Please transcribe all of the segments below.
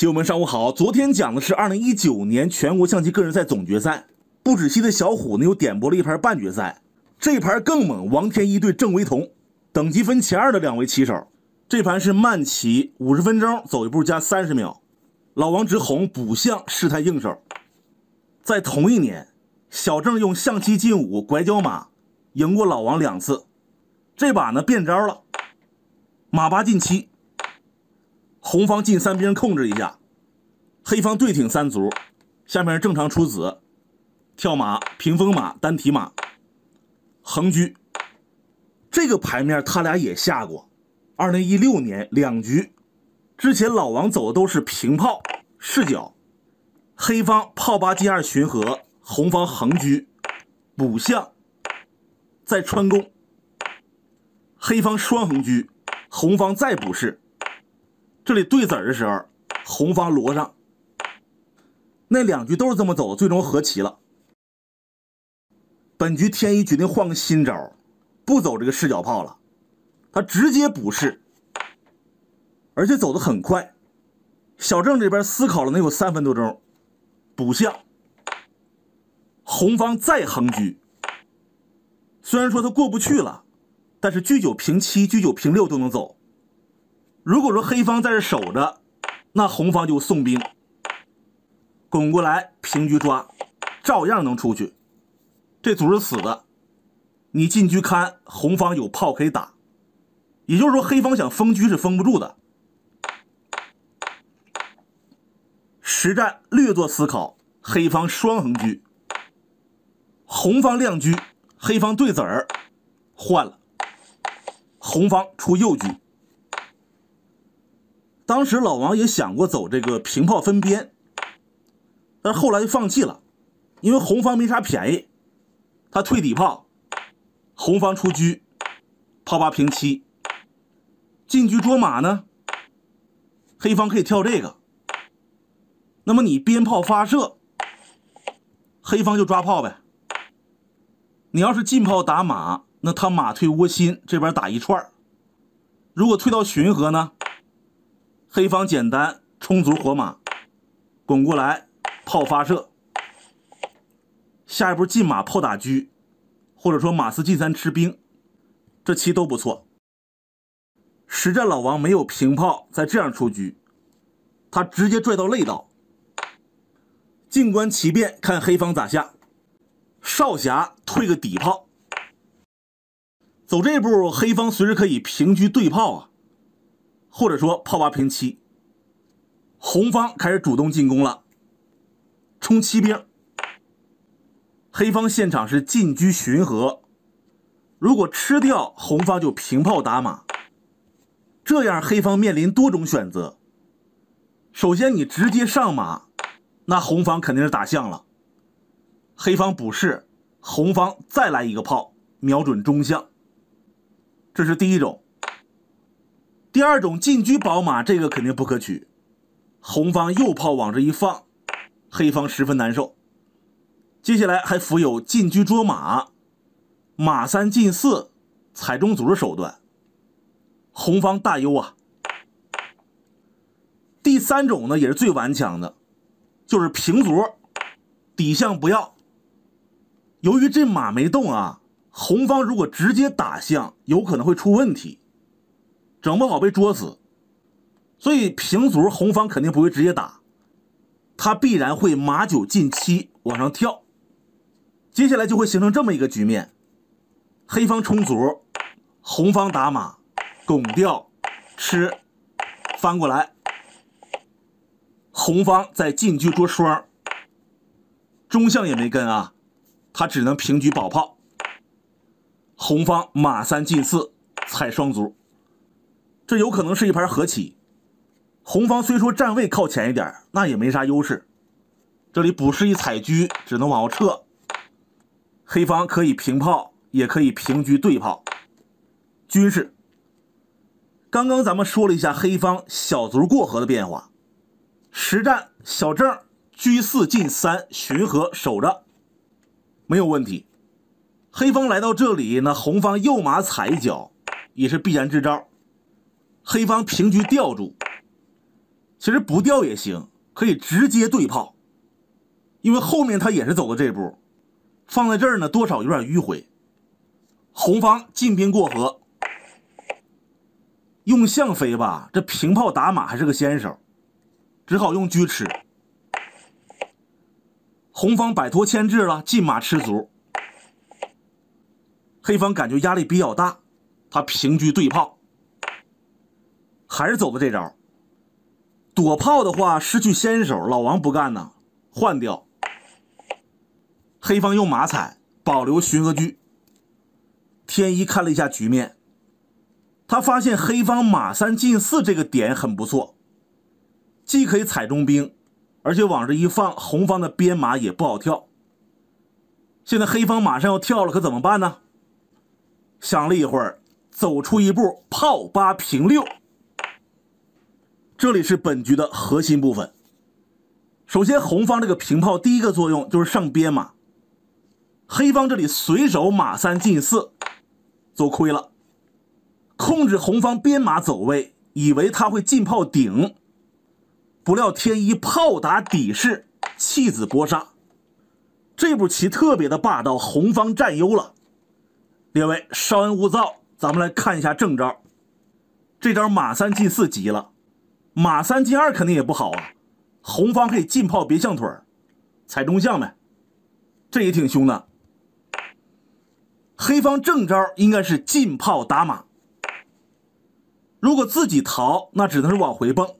棋友们，上午好。昨天讲的是二零一九年全国象棋个人赛总决赛，不止西的小虎呢又点播了一盘半决赛，这盘更猛，王天一对郑维彤，等级分前二的两位棋手。这盘是慢棋，五十分钟走一步加三十秒。老王直红补象试探应手。在同一年，小郑用象棋进五拐角马赢过老王两次，这把呢变招了，马八进七。红方进三兵控制一下，黑方对挺三卒，下面正常出子，跳马屏风马单提马，横车。这个牌面他俩也下过，二零一六年两局，之前老王走的都是平炮视角，黑方炮八进二巡河，红方横车。补象，再穿攻，黑方双横车，红方再补士。这里对子的时候，红方罗上，那两局都是这么走，最终和棋了。本局天一决定换个新招，不走这个视角炮了，他直接补士，而且走的很快。小郑这边思考了能有三分多钟，补象，红方再横车。虽然说他过不去了，但是车九平七、车九平六都能走。如果说黑方在这守着，那红方就送兵，拱过来平车抓，照样能出去。这卒是死的，你进车看，红方有炮可以打。也就是说，黑方想封车是封不住的。实战略作思考，黑方双横车，红方亮车，黑方对子儿换了，红方出右车。当时老王也想过走这个平炮分边，但是后来就放弃了，因为红方没啥便宜，他退底炮，红方出车，炮八平七，进车捉马呢，黑方可以跳这个，那么你边炮发射，黑方就抓炮呗。你要是进炮打马，那他马退窝心，这边打一串如果退到巡河呢？黑方简单充足活马，拱过来炮发射，下一步进马炮打车，或者说马四进三吃兵，这棋都不错。实战老王没有平炮，再这样出车，他直接拽到肋道。静观其变，看黑方咋下。少侠退个底炮，走这步，黑方随时可以平车对炮啊。或者说炮八平七，红方开始主动进攻了，冲七兵。黑方现场是进车巡河，如果吃掉红方就平炮打马，这样黑方面临多种选择。首先你直接上马，那红方肯定是打象了。黑方补士，红方再来一个炮，瞄准中象，这是第一种。第二种进车保马，这个肯定不可取。红方右炮往这一放，黑方十分难受。接下来还附有进车捉马、马三进四、踩中卒的手段，红方大优啊。第三种呢，也是最顽强的，就是平卒，底象不要。由于这马没动啊，红方如果直接打象，有可能会出问题。整不好被捉死，所以平卒红方肯定不会直接打，他必然会马九进七往上跳，接下来就会形成这么一个局面：黑方冲卒，红方打马，拱掉，吃，翻过来，红方在进车捉双，中象也没跟啊，他只能平车保炮，红方马三进四踩双卒。这有可能是一盘和棋，红方虽说站位靠前一点，那也没啥优势。这里补士一踩车，只能往后撤。黑方可以平炮，也可以平车对炮。军事，刚刚咱们说了一下黑方小卒过河的变化。实战小郑车四进三巡河守着，没有问题。黑方来到这里，那红方右马踩一脚，也是必然之招。黑方平车吊住，其实不吊也行，可以直接对炮，因为后面他也是走的这步，放在这儿呢，多少有点迂回。红方进兵过河，用象飞吧，这平炮打马还是个先手，只好用车吃。红方摆脱牵制了，进马吃卒。黑方感觉压力比较大，他平车对炮，还是走的这招。躲炮的话失去先手，老王不干呢，换掉。黑方用马踩，保留巡河车。天一看了一下局面，他发现黑方马三进四这个点很不错，既可以踩中兵，而且往这一放，红方的边马也不好跳。现在黑方马上要跳了，可怎么办呢？想了一会儿，走出一步，炮八平六。这里是本局的核心部分。首先，红方这个平炮第一个作用就是上边马。黑方这里随手马三进四，走亏了。控制红方边马走位，以为他会进炮顶，不料天一炮打底士，弃子搏杀。这步棋特别的霸道，红方占优了。列位稍安勿躁，咱们来看一下正招。这招马三进四急了。马三进二肯定也不好啊，红方可以进炮别象腿踩中象呗，这也挺凶的。黑方正招应该是进炮打马，如果自己逃，那只能是往回蹦。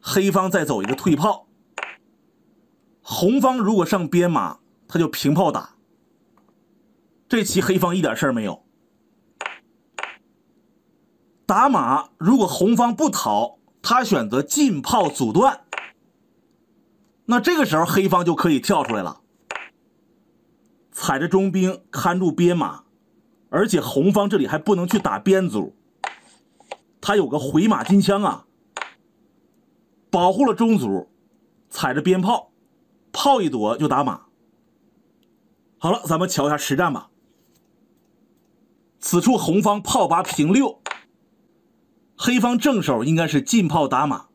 黑方再走一个退炮，红方如果上边马，他就平炮打。这棋黑方一点事儿没有。打马，如果红方不逃。他选择进炮阻断，那这个时候黑方就可以跳出来了，踩着中兵看住边马，而且红方这里还不能去打边卒，他有个回马金枪啊，保护了中卒，踩着边炮，炮一躲就打马。好了，咱们瞧一下实战吧。此处红方炮八平六。黑方正手应该是进炮打马，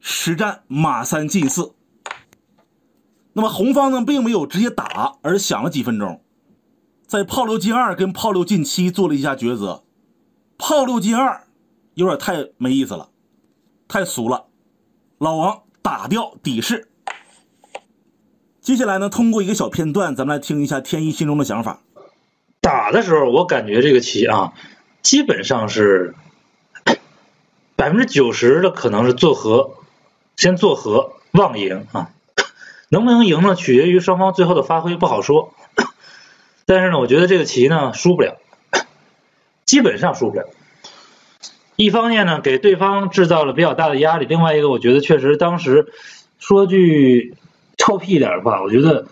实战马三进四。那么红方呢，并没有直接打，而想了几分钟，在炮六进二跟炮六进七做了一下抉择。炮六进二有点太没意思了，太俗了。老王打掉底士。接下来呢，通过一个小片段，咱们来听一下天一心中的想法。打的时候，我感觉这个棋啊，基本上是。百分之九十的可能是做和，先做和望赢啊，能不能赢呢？取决于双方最后的发挥，不好说。但是呢，我觉得这个棋呢输不了，基本上输不了。一方面呢，给对方制造了比较大的压力；另外一个，我觉得确实当时说句臭屁一点的话，我觉得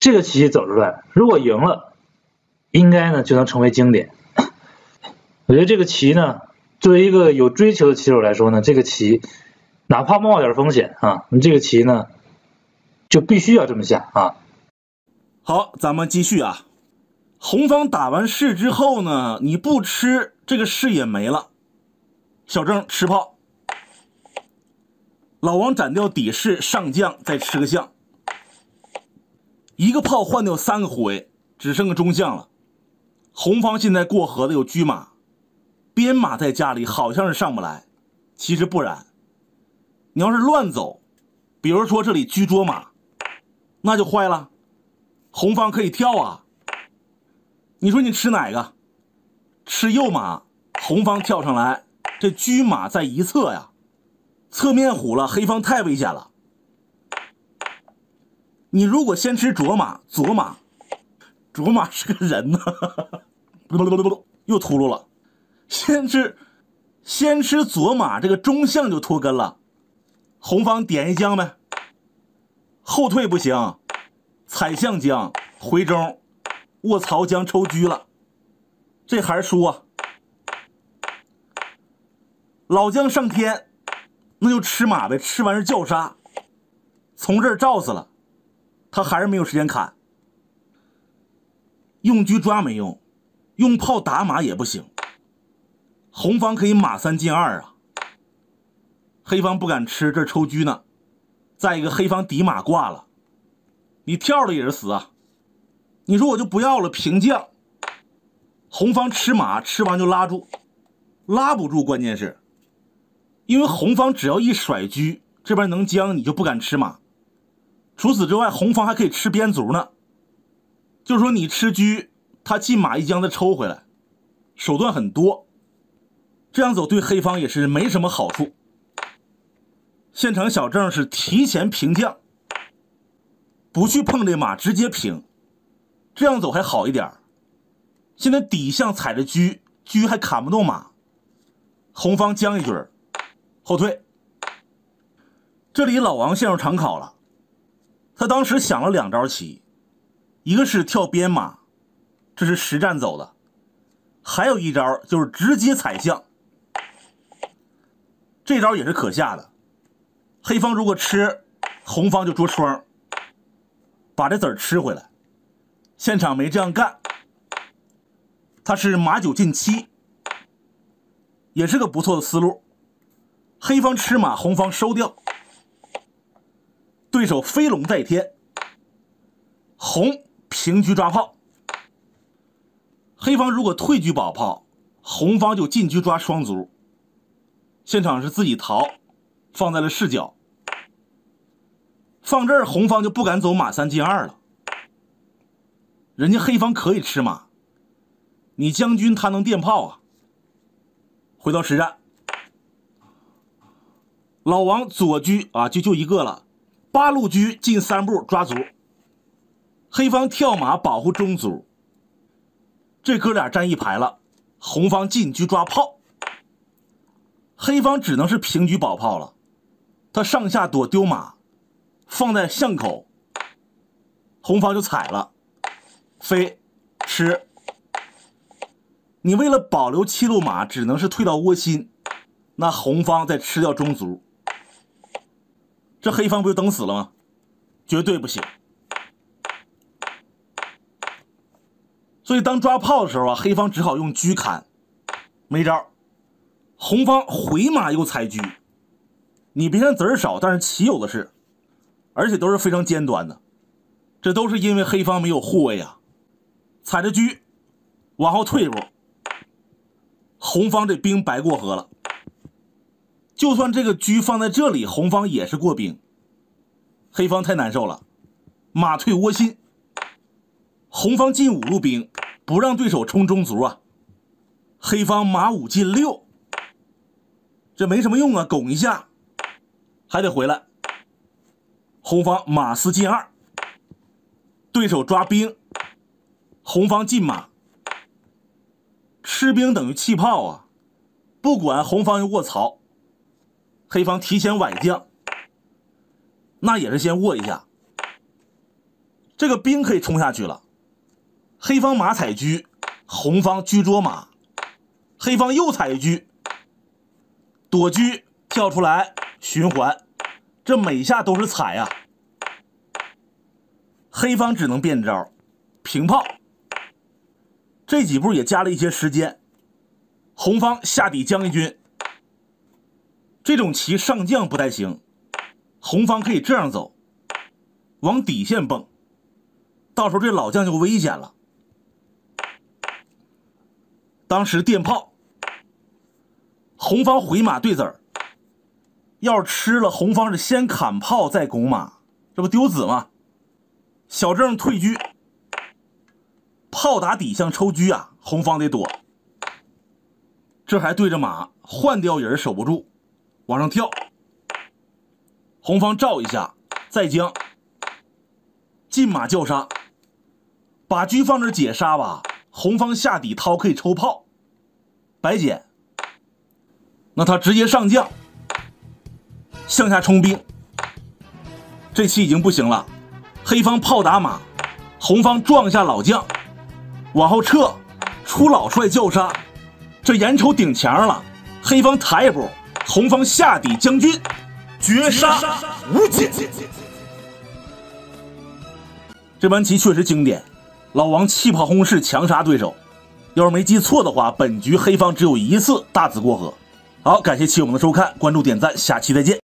这个棋走出来，如果赢了，应该呢就能成为经典。我觉得这个棋呢。作为一个有追求的棋手来说呢，这个棋哪怕冒点风险啊，你这个棋呢就必须要这么下啊。好，咱们继续啊。红方打完士之后呢，你不吃这个士也没了。小郑吃炮，老王斩掉底士上将，再吃个象，一个炮换掉三个护卫，只剩个中将了。红方现在过河的有车马。边马在家里好像是上不来，其实不然。你要是乱走，比如说这里车捉马，那就坏了。红方可以跳啊。你说你吃哪个？吃右马，红方跳上来，这车马在一侧呀，侧面虎了，黑方太危险了。你如果先吃左马，左马，左马是个人呢，又秃噜了。先吃，先吃左马，这个中象就脱根了。红方点一将呗，后退不行，踩象将回中，卧槽将抽车了，这还是输啊。老将上天，那就吃马呗，吃完是叫杀，从这儿照死了，他还是没有时间砍，用车抓没用，用炮打马也不行。红方可以马三进二啊，黑方不敢吃，这抽车呢。再一个，黑方底马挂了，你跳了也是死啊。你说我就不要了，平将。红方吃马，吃完就拉住，拉不住，关键是，因为红方只要一甩车，这边能将，你就不敢吃马。除此之外，红方还可以吃边卒呢，就是说你吃车，他进马一将再抽回来，手段很多。这样走对黑方也是没什么好处。现场小郑是提前平将，不去碰这马，直接平，这样走还好一点。现在底象踩着车，车还砍不动马，红方将一军后退。这里老王陷入长考了，他当时想了两招棋，一个是跳边马，这是实战走的，还有一招就是直接踩象，这招也是可下的。黑方如果吃，红方就捉双，把这子儿吃回来。现场没这样干。他是马九进七，也是个不错的思路。黑方吃马，红方收掉，对手飞龙在天，红平车抓炮。黑方如果退车保炮，红方就进车抓双卒。现场是自己逃，放在了视角。放这儿，红方就不敢走马三进二了。人家黑方可以吃马。你将军他能电炮啊！回到实战，老王左车啊就就一个了，八路车进三步抓卒，黑方跳马保护中卒，这哥俩站一排了，红方进车抓炮，黑方只能是平车保炮了，他上下躲丢马，放在巷口，红方就踩了，飞吃。你为了保留七路马，只能是退到窝心，那红方再吃掉中卒，这黑方不就等死了吗？绝对不行。所以当抓炮的时候啊，黑方只好用车砍，没招。红方回马又踩车，你别看子儿少，但是棋有的是，而且都是非常尖端的，这都是因为黑方没有护卫啊，踩着车往后退一步。红方这兵白过河了，就算这个车放在这里，红方也是过兵。黑方太难受了，马退窝心。红方进五路兵，不让对手冲中卒啊。黑方马五进六，这没什么用啊，拱一下还得回来。红方马四进二，对手抓兵，红方进马。吃兵等于弃炮啊！不管红方又卧槽，黑方提前崴将，那也是先卧一下。这个兵可以冲下去了。黑方马踩车，红方车捉马，黑方又踩车，躲车跳出来循环，这每下都是踩呀。黑方只能变招，平炮。这几步也加了一些时间，红方下底将一军，这种棋上将不太行，红方可以这样走，往底线蹦，到时候这老将就危险了。当时电炮，红方回马对子儿，要是吃了，红方是先砍炮再拱马，这不丢子吗？小郑退车。炮打底象抽车啊，红方得躲。这还对着马换掉人守不住，往上跳。红方照一下，再将进马叫杀，把车放这解杀吧。红方下底掏可以抽炮，白捡。那他直接上将，向下冲兵。这棋已经不行了，黑方炮打马，红方撞下老将。往后撤，出老帅叫杀，这眼瞅顶墙上了，黑方抬一步，红方下底将军，绝杀无解。这盘棋确实经典，老王气泡轰式强杀对手。要是没记错的话，本局黑方只有一次大子过河。好，感谢棋友们的收看，关注点赞，下期再见。